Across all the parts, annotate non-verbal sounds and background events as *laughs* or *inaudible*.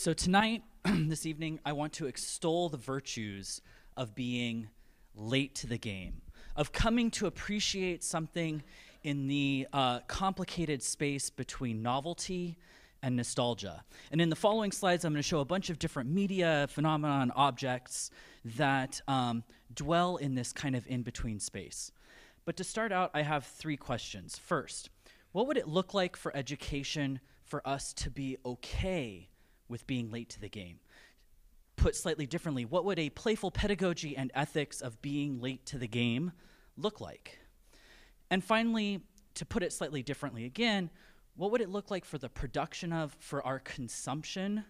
So, tonight, *clears throat* this evening, I want to extol the virtues of being late to the game, of coming to appreciate something in the uh, complicated space between novelty and nostalgia. And in the following slides, I'm going to show a bunch of different media, phenomenon, objects that um, dwell in this kind of in between space. But to start out, I have three questions. First, what would it look like for education for us to be okay with being late to the game? Put slightly differently, what would a playful pedagogy and ethics of being late to the game look like? And finally, to put it slightly differently again, what would it look like for the production of, for our consumption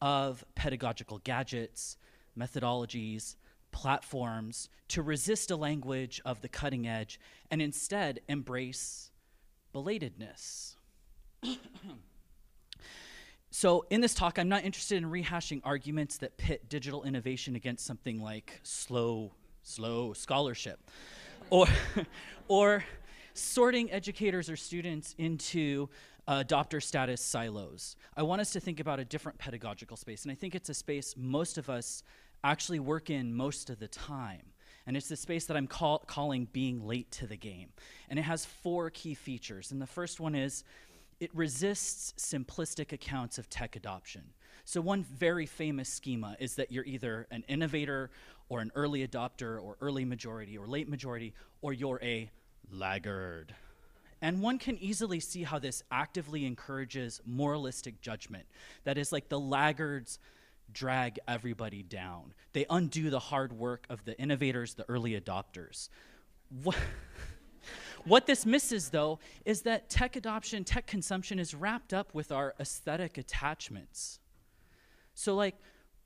of pedagogical gadgets, methodologies, platforms to resist a language of the cutting edge and instead embrace belatedness? *coughs* so, in this talk, I'm not interested in rehashing arguments that pit digital innovation against something like slow, slow scholarship or, *laughs* or sorting educators or students into uh, adopter status silos. I want us to think about a different pedagogical space, and I think it's a space most of us actually work in most of the time. And it's the space that I'm call calling being late to the game. And it has four key features. And the first one is it resists simplistic accounts of tech adoption. So, one very famous schema is that you're either an innovator or an early adopter or early majority or late majority, or you're a laggard. And one can easily see how this actively encourages moralistic judgment. That is, like the laggards drag everybody down, they undo the hard work of the innovators, the early adopters. What, *laughs* what this misses, though, is that tech adoption, tech consumption is wrapped up with our aesthetic attachments. So, like,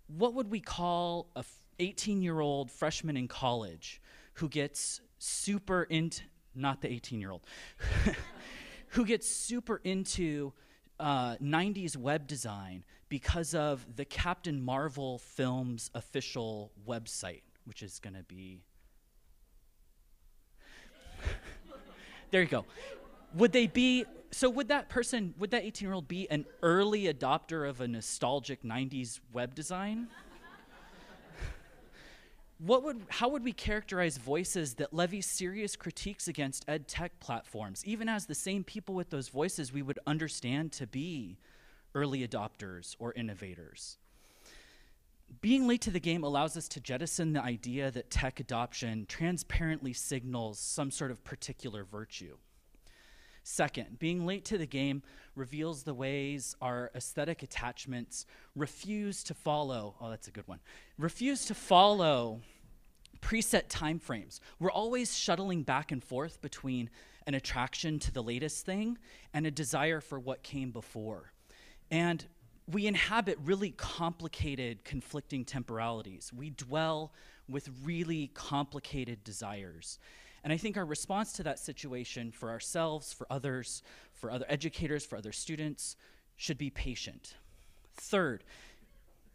what would we call a 18 year old freshman in college who gets super into not the 18 year old, *laughs* who gets super into uh, 90s web design because of the Captain Marvel film's official website, which is going to be. There you go. Would they be. So, would that person, would that 18 year old be an early adopter of a nostalgic 90s web design? *laughs* what would, how would we characterize voices that levy serious critiques against ed tech platforms, even as the same people with those voices we would understand to be early adopters or innovators? Being late to the game allows us to jettison the idea that tech adoption transparently signals some sort of particular virtue. Second, being late to the game reveals the ways our aesthetic attachments refuse to follow. Oh, that's a good one. Refuse to follow preset timeframes. We're always shuttling back and forth between an attraction to the latest thing and a desire for what came before. And we inhabit really complicated, conflicting temporalities. We dwell with really complicated desires. And I think our response to that situation for ourselves, for others, for other educators, for other students, should be patient. Third,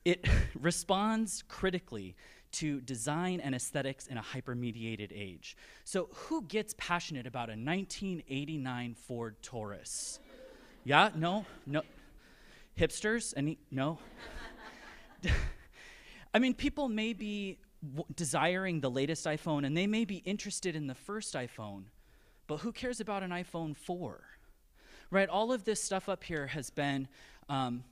it *laughs* responds critically to design and aesthetics in a hypermediated age. So, who gets passionate about a 1989 Ford Taurus? Yeah? No? No? Hipsters? Any? No? *laughs* I mean, people may be desiring the latest iPhone and they may be interested in the first iPhone, but who cares about an iPhone 4? Right? All of this stuff up here has been, um,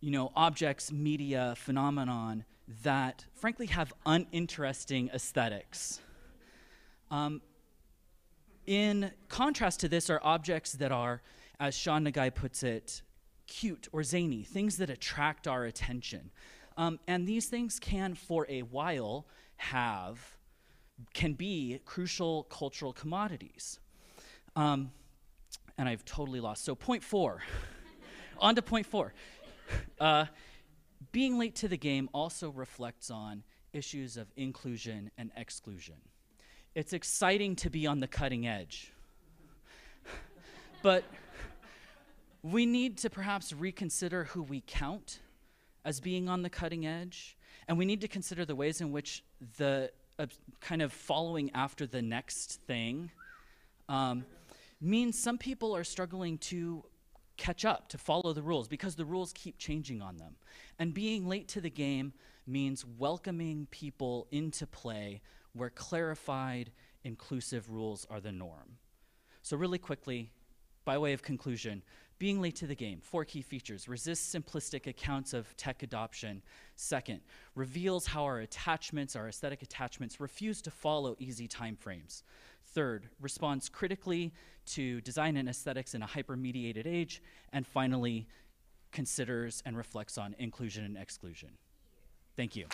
you know, objects, media, phenomenon that frankly have uninteresting aesthetics. Um, in contrast to this are objects that are, as Sianne Ngai puts it, cute or zany, things that attract our attention. Um, and these things can, for a while, have, can be crucial cultural commodities. Um, and I've totally lost. So, point four. *laughs* on to point four. *laughs* Uh, being late to the game also reflects on issues of inclusion and exclusion. It's exciting to be on the cutting edge. *laughs* but we need to perhaps reconsider who we count as being on the cutting edge, and we need to consider the ways in which the uh, kind of following after the next thing um, means some people are struggling to catch up, to follow the rules, because the rules keep changing on them. And being late to the game means welcoming people into play where clarified, inclusive rules are the norm. So, really quickly, by way of conclusion, being late to the game, four key features. Resist simplistic accounts of tech adoption. Second, reveals how our attachments, our aesthetic attachments, refuse to follow easy timeframes. Third, responds critically to design and aesthetics in a hyper-mediated age. And finally, considers and reflects on inclusion and exclusion. Thank you.